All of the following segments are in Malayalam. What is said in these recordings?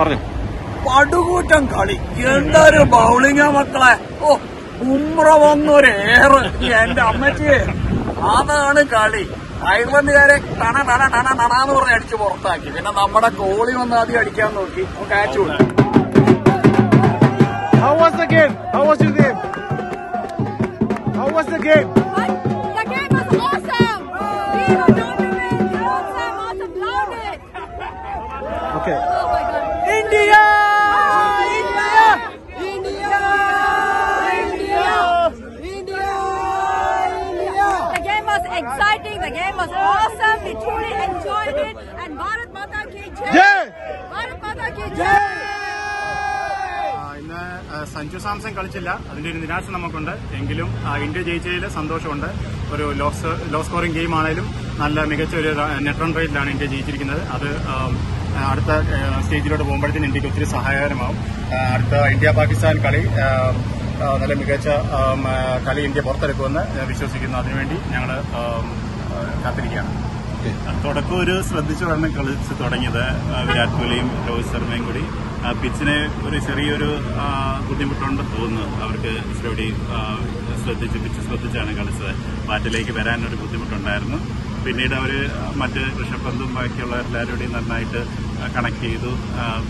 പറഞ്ഞു. പടുകൂറ്റം കളി. എന്തൊരു ബൗളിംഗാ മക്കളെ. ഓ ഉമ്ര വന്നൊരു ഏറ് എന്റെ അമ്മച്ചി. അതാണ് കളി. അയർലൻഡുകാരെ ടണ ടണ ടണ ടണാന്ന് പറഞ്ഞ് അടിച്ച് പുറത്താക്കി. പിന്നെ നമ്മുടെ കോളി വന്ന് ആദ്യം അടിക്കാൻ നോക്കി. കാച്ചു കൊടുത്തു How was the game? How was your game? How was the game? Exciting, the game was awesome, we truly enjoyed it, and Bharat Mata ki jai! Yeah. Bharat Mata ki jai! Yeah. ഇന്ന് സഞ്ജു സാംസൺ കളിച്ചില്ല അതിന്റെ ഒരു നിരാശ നമുക്കുണ്ട് എങ്കിലും ഇന്ത്യ ജയിച്ചതിൽ സന്തോഷമുണ്ട് ഒരു ലോസ് ലോ സ്കോറിംഗ് ഗെയിം ആണെങ്കിലും നല്ല മികച്ച ഒരു നെറ്റ് റൺ റേറ്റിലാണ് ഇന്ത്യ ജയിച്ചിരിക്കുന്നത് അത് അടുത്ത സ്റ്റേജിലോട്ട് പോകുമ്പോഴത്തേന് ഇന്ത്യയ്ക്ക് ഒത്തിരി സഹായകരമാവും അടുത്ത ഇന്ത്യ പാകിസ്ഥാൻ കളി നല്ല മികച്ച കളി ഇന്ത്യ പുറത്തെടുക്കുമെന്ന് ഞാൻ വിശ്വസിക്കുന്നു. അതിനുവേണ്ടി ഞങ്ങൾ കാത്തിരിക്കുകയാണ്. തുടക്കം ഒരു ശ്രദ്ധിച്ചു വേണം കളിച്ച് തുടങ്ങിയത്. വിരാട് കോഹ്ലിയും രോഹിത് ശർമ്മയും കൂടി. പിച്ചിനെ ഒരു ചെറിയൊരു ബുദ്ധിമുട്ടുണ്ട് ബുദ്ധിമുട്ടുണ്ടെന്ന് തോന്നുന്നു. അവർക്ക് ഇച്ചിരി ശ്രദ്ധിച്ച് പിച്ച് ശ്രദ്ധിച്ചാണ് കളിച്ചത്. ബാറ്റിലേക്ക് വരാനൊരു ബുദ്ധിമുട്ടുണ്ടായിരുന്നു. പിന്നീട് അവർ മറ്റ് ഋഷഭ് പന്തും ബാക്കിയുള്ള എല്ലാവരുടെയും നന്നായിട്ട് കണക്ട് ചെയ്തു.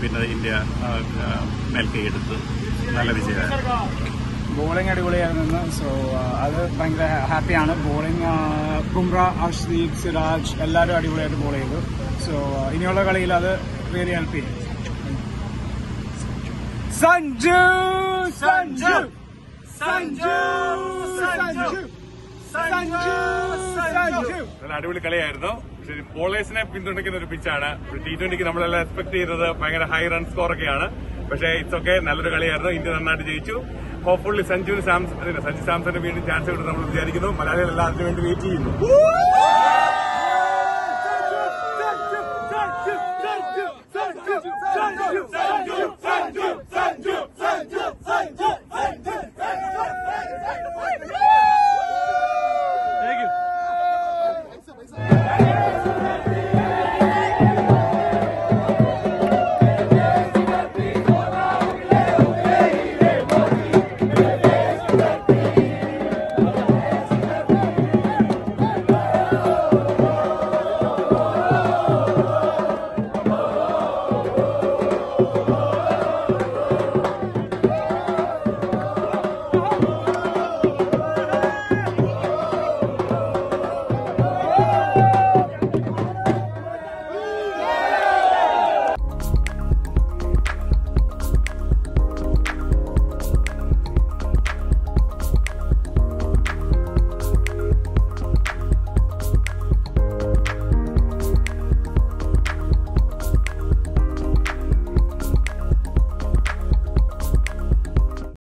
പിന്നെ ഇന്ത്യ മേൽക്കൈ മേൽക്കൈയെടുത്തു നല്ല വിജയമായിരുന്നു ബോളിംഗ് അടിപൊളിയായിരുന്നു സോ അത് ഭയങ്കര ഹാപ്പിയാണ്. ബോളിംഗ് ബുംറ അർഷ്ദീപ് സിറാജ് എല്ലാവരും അടിപൊളിയായിട്ട് ബോൾ ചെയ്തു. സോ ഇനിയുള്ള കളിയിൽ അത് റിയലി ഹെൽപ്പ് ചെയ്യും. സഞ്ജു സഞ്ജു സഞ്ജു സഞ്ജു അടിപൊളി കളിയായിരുന്നു. പക്ഷേ ബോളേഴ്സിനെ പിന്തുണയ്ക്കുന്ന ഒരു പിച്ചാണ് ടി ട്വന്റിക്ക് നമ്മളെല്ലാം എക്സ്പെക്ട് ചെയ്തത് ഭയങ്കര ഹൈ റൺ സ്കോർ ഒക്കെയാണ്. പക്ഷേ ഇറ്റ്സ് ഓക്കെ നല്ലൊരു കളിയായിരുന്നു. ഇന്ത്യ നന്നായിട്ട് ജയിച്ചു. ഹോപ്പ്ഫുള്ളി സഞ്ജുവിന് സാംസൺ സഞ്ജു സാംസണിന് വീണ്ടും ചാൻസ് കിട്ടും നമ്മൾ വിചാരിക്കുന്നു. മലയാളികൾ അതിനു വേണ്ടി വെയിറ്റ് ചെയ്യുന്നു